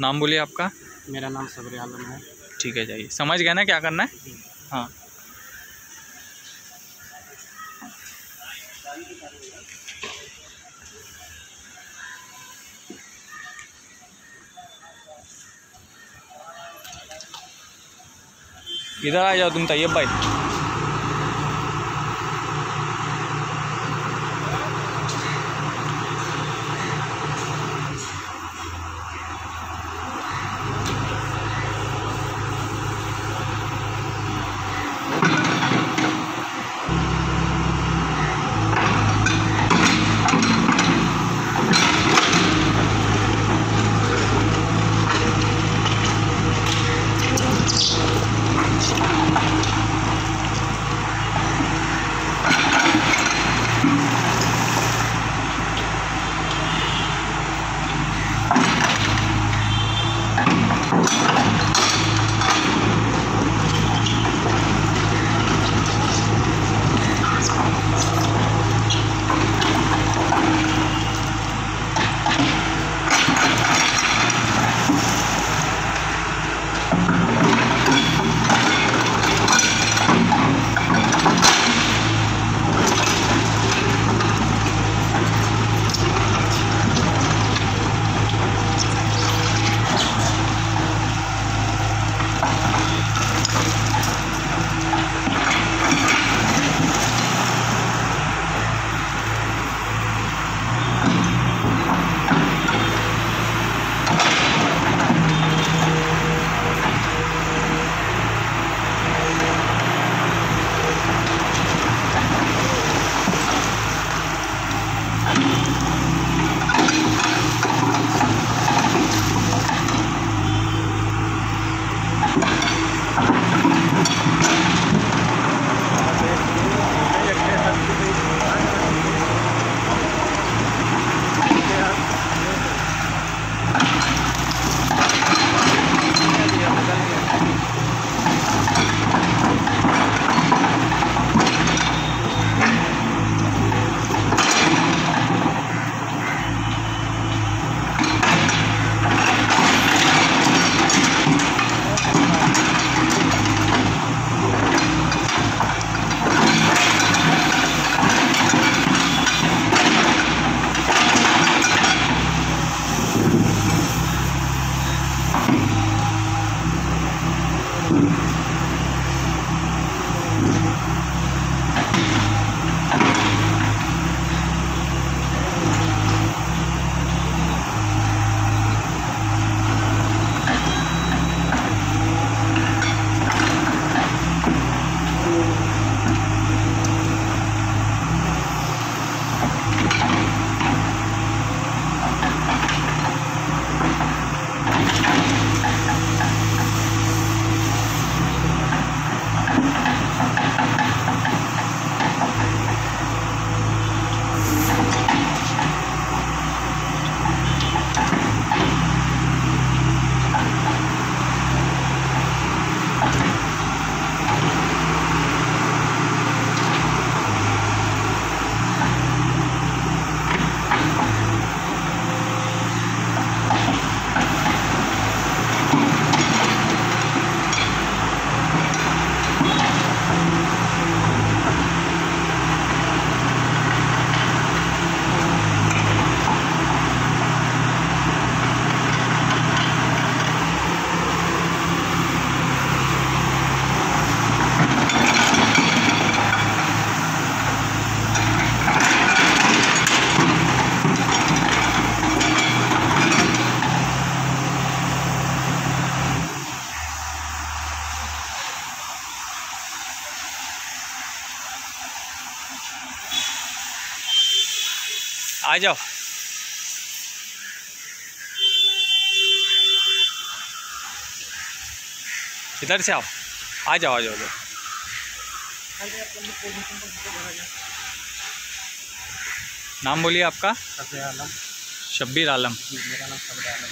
नाम बोलिए आपका? मेरा नाम सबरी आलम है। ठीक है जाइए। समझ गए ना क्या करना है? हाँ। इधर आ जाओ तुम तैयब भाई। आ जाओ। इधर से आओ। आ जाओ आ जाओ आ जाओ। नाम बोलिए आपका? शब्बीर आलम। शब्बीर आलम। मेरा नाम सबरी आलम।